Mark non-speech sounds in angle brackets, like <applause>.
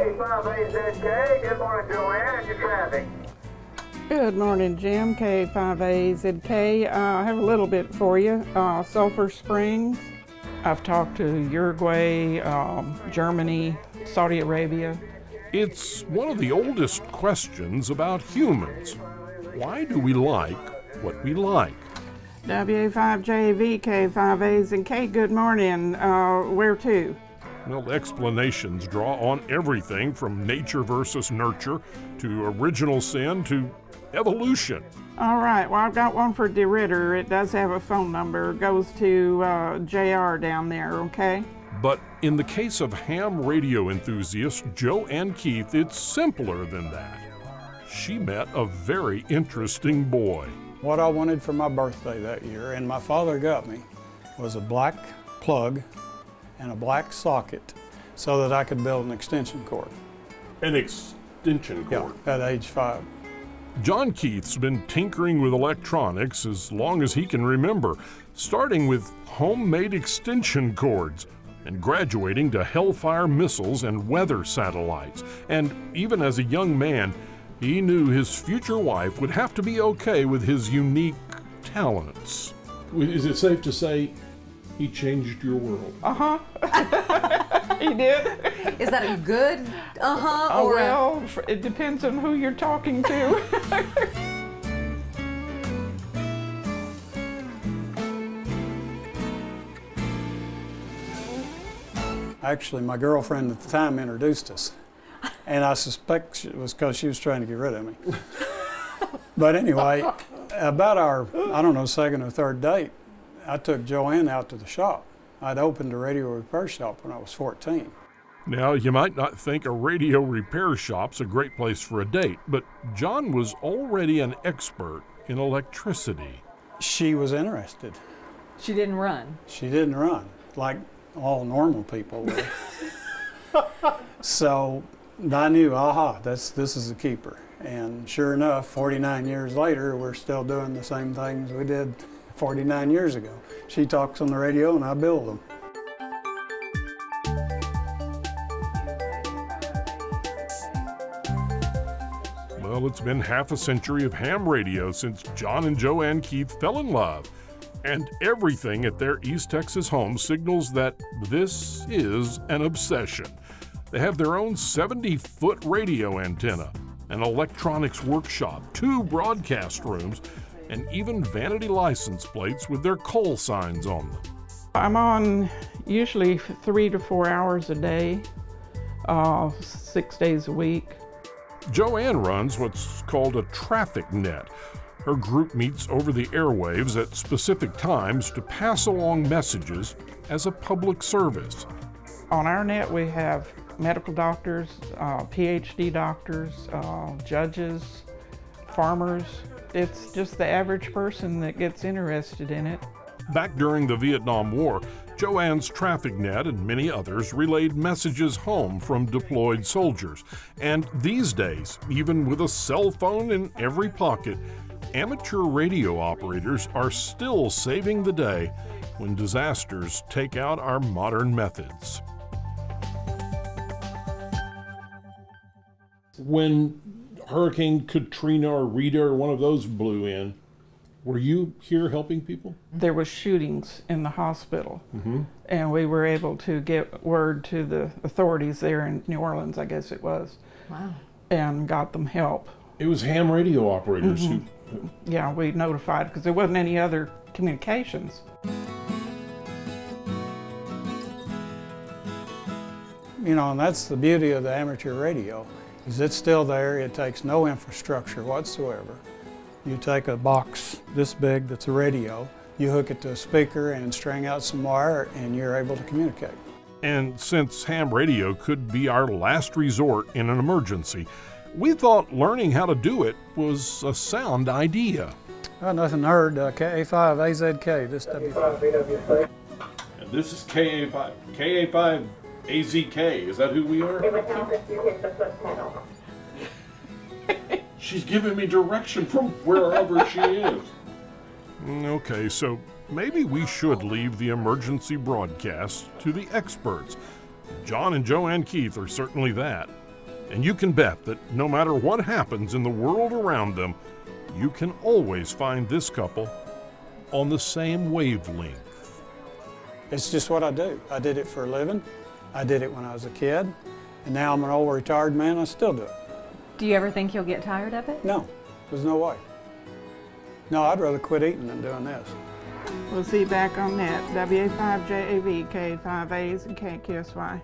K5AZK. Good morning, Jo Ann, and your traffic. Good morning, Jim. K5AZK. Uh, I have a little bit for you. Uh, Sulphur Springs. I've talked to Uruguay, um, Germany, Saudi Arabia. It's one of the oldest questions about humans. Why do we like what we like? WA5JV, K5As, and K. Good morning. Uh, where to? Well, explanations draw on everything from nature versus nurture to original sin to evolution. All right, well, I've got one for DeRitter. It does have a phone number. It goes to uh, JR down there, okay? But in the case of ham radio enthusiast Jo Ann Keith, it's simpler than that. She met a very interesting boy. What I wanted for my birthday that year, and my father got me, was a black plug and a black socket so that I could build an extension cord. An extension cord? Yeah, at age five. John Keith's been tinkering with electronics as long as he can remember, starting with homemade extension cords and graduating to Hellfire missiles and weather satellites. And even as a young man, he knew his future wife would have to be okay with his unique talents. Is it safe to say he changed your world? Uh huh. <laughs> he did. Is that a good uh huh? Oh, well, it depends on who you're talking to. <laughs> Actually, my girlfriend at the time introduced us, and I suspect it was because she was trying to get rid of me. <laughs> but anyway, about our, I don't know, second or third date, I took Jo Ann out to the shop. I'd opened a radio repair shop when I was 14. Now, you might not think a radio repair shop's a great place for a date, but John was already an expert in electricity. She was interested. She didn't run. She didn't run, like all normal people would. <laughs> so I knew, aha, that's, this is a keeper. And sure enough, 49 years later, we're still doing the same things we did 49 years ago. She talks on the radio and I build them. Well, it's been half a century of ham radio since John and Jo Ann Keith fell in love. And everything at their East Texas home signals that this is an obsession. They have their own 70 foot radio antenna, an electronics workshop, two broadcast rooms, and even vanity license plates with their call signs on them. I'm on usually three to four hours a day, uh, six days a week. Jo Ann runs what's called a traffic net. Her group meets over the airwaves at specific times to pass along messages as a public service. On our net, we have medical doctors, uh, PhD doctors, uh, judges, farmers. It's just the average person that gets interested in it. Back during the Vietnam War, Jo Ann's traffic net and many others relayed messages home from deployed soldiers. And these days, even with a cell phone in every pocket, amateur radio operators are still saving the day when disasters take out our modern methods. When Hurricane Katrina or Rita or one of those blew in, were you here helping people? There was shootings in the hospital, mm-hmm. and we were able to get word to the authorities there in New Orleans, I guess it was. Wow. And got them help. It was ham radio operators mm-hmm. who. Yeah, we notified because there wasn't any other communications. You know, and that's the beauty of the amateur radio, is it's still there. It takes no infrastructure whatsoever. You take a box this big that's a radio, you hook it to a speaker and string out some wire and you're able to communicate. And since ham radio could be our last resort in an emergency, we thought learning how to do it was a sound idea. Well, nothing heard. Uh, KA5AZK, this W5. And this is KA5. KA5 AZK. Is that who we are? She's giving me direction from wherever she is. Mm, okay, so maybe we should leave the emergency broadcast to the experts. John and Jo Ann Keith are certainly that. And you can bet that no matter what happens in the world around them, you can always find this couple on the same wavelength. It's just what I do. I did it for a living. I did it when I was a kid. And now I'm an old retired man, I still do it. Do you ever think you'll get tired of it? No, there's no way. No, I'd rather quit eating than doing this. We'll see you back on net. WA5JAV, K5As, and KQSY.